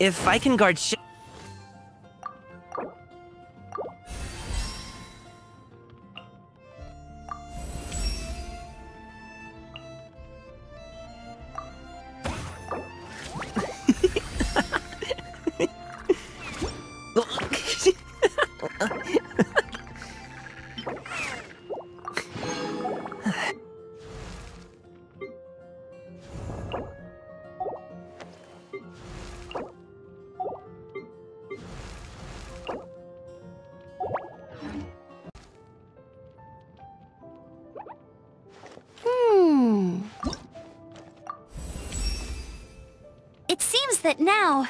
If I can guard It now